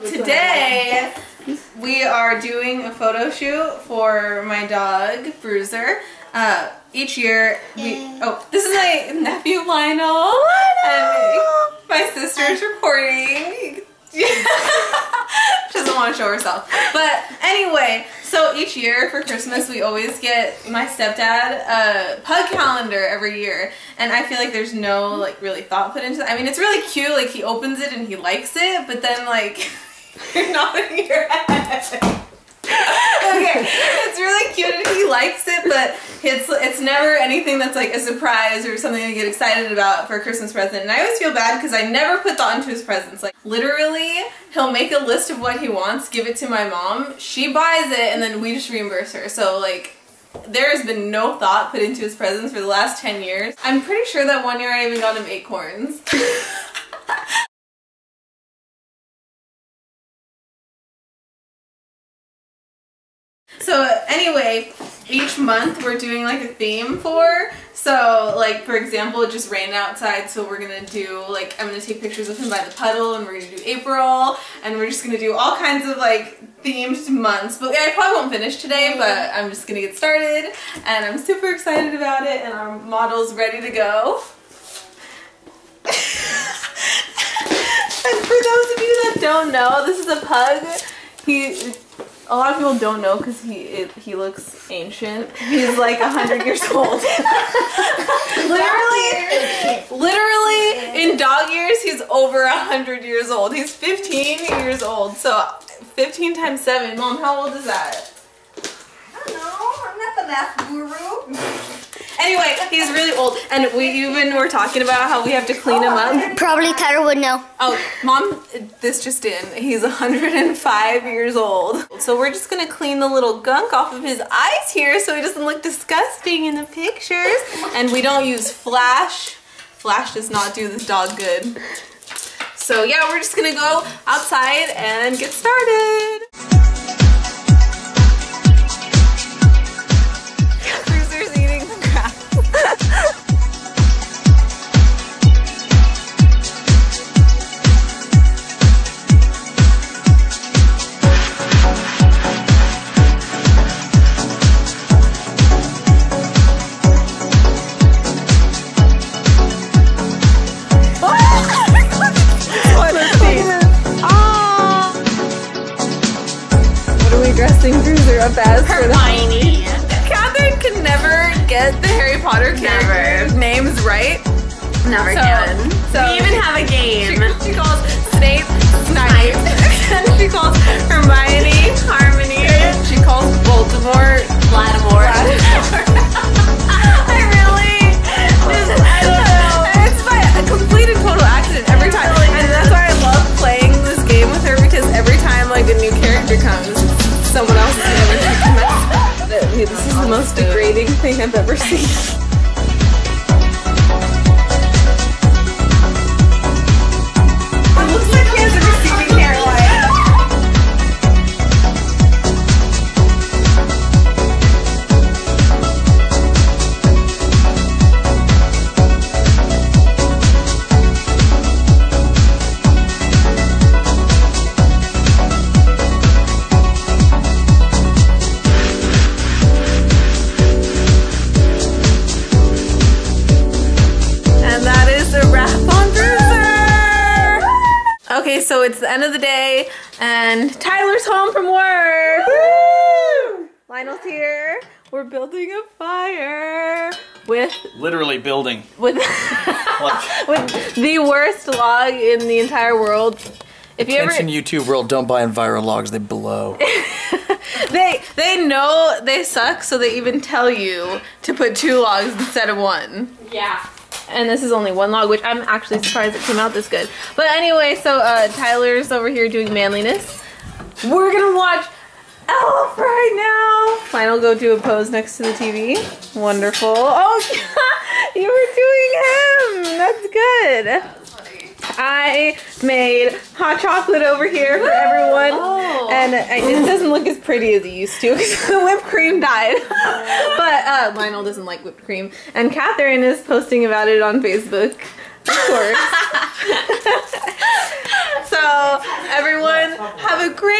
Today, we are doing a photo shoot for my dog, Bruiser. Uh, each year, we, oh, this is my nephew, Lionel. And my sister's recording. she doesn't want to show herself. But anyway, so each year for Christmas, we always get my stepdad a pug calendar every year. And I feel like there's no like really thought put into that. I mean, it's really cute. Like he opens it and he likes it, but then like you're nodding your head. okay, it's really cute and he likes it, but it's it's never anything that's like a surprise or something to get excited about for a Christmas present. And I always feel bad because I never put thought into his presents. Like literally, he'll make a list of what he wants, give it to my mom, she buys it, and then we just reimburse her. So like. There has been no thought put into his presents for the last 10 years. I'm pretty sure that one year I even got him acorns. So anyway, each month we're doing like a theme for. So like for example, it just rained outside, so we're gonna do like I'm gonna take pictures of him by the puddle, and we're gonna do April, and we're just gonna do all kinds of like themed months. But I probably won't finish today, but I'm just gonna get started, and I'm super excited about it, and our model's ready to go. and for those of you that don't know, this is a pug. He a lot of people don't know because he it, he looks ancient. He's like a hundred years old. literally, literally in dog years, he's over a hundred years old. He's 15 years old. So 15 times seven. Mom, how old is that? I don't know. I'm not the math guru. Anyway, he's really old, and we even were talking about how we have to clean him up. Probably Tyler would know. Oh, mom, this just in. He's 105 years old. So we're just gonna clean the little gunk off of his eyes here so he doesn't look disgusting in the pictures. And we don't use flash. Flash does not do this dog good. So yeah, we're just gonna go outside and get started. What are we dressing as for the Hermione. Catherine can never get the Harry Potter character names right. Never So- can. so- we even have a game. she calls Snape Snipe. and she calls Hermione Harmony. She calls Voldemort most degrading thing I've ever seen. Okay, so it's the end of the day, and Tyler's home from work. Lionel's here. We're building a fire with Literally building. with with the worst log in the entire world. If you ever Attention YouTube world, don't buy Enviro logs, they blow. they they know they suck, so they even tell you to put two logs instead of one. Yeah. And this is only one log, which I'm actually surprised it came out this good. But anyway, so uh, Tyler's over here doing manliness. We're gonna watch Elf right now. Final go do a pose next to the TV. Wonderful. Oh, you were doing him. That's good. I made hot chocolate over here for everyone, Oh. and it doesn't look as pretty as it used to because the whipped cream died. but uh, Lionel doesn't like whipped cream, and Catherine is posting about it on Facebook, of course. so everyone, have a great